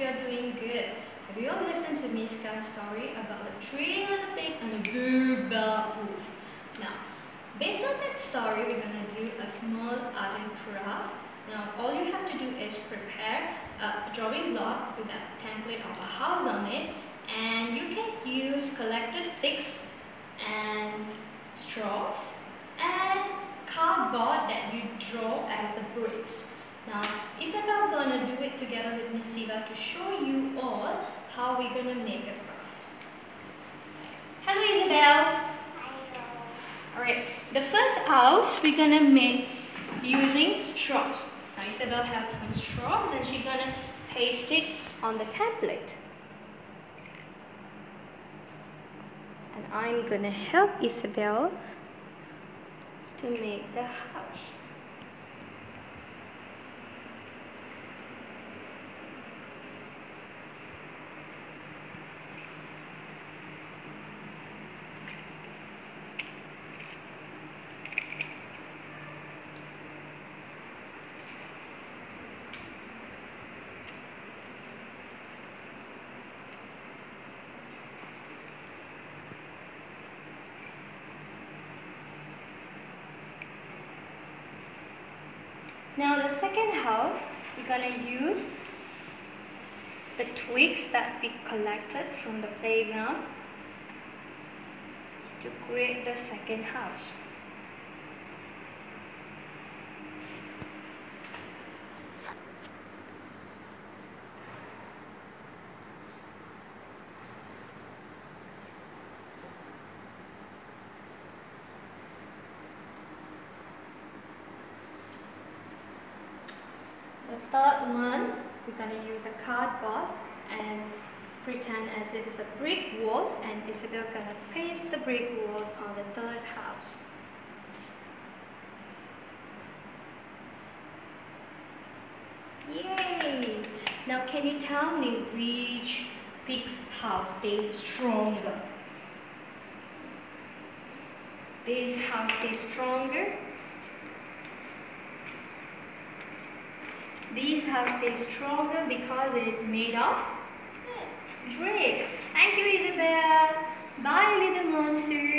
you're doing good. Have you all listened to Miss Sky's story about the three little pigs and the big bad wolf? Now, based on that story, we're gonna do a small art and craft. Now, all you have to do is prepare a drawing block with a template of a house on it, and you can use collector sticks and straws and cardboard that you draw as a bricks. Now, Isabel gonna do it together with Miss Siva to show you all how we're gonna make the craft. Hello Isabel! Alright, the first house we're gonna make using straws. Now Isabel has some straws and she's gonna paste it on the template. And I'm gonna help Isabel to make the house. Now the second house, we're gonna use the twigs that we collected from the playground to create the second house. Third one, we're gonna use a cardboard and pretend as it is a brick walls and Isabel gonna paste the brick walls on the third house. Yay! Now can you tell me which pig's house stays stronger? This house stays stronger These have stayed stronger because it's made of brick. Thank you, Isabel. Bye, little monster.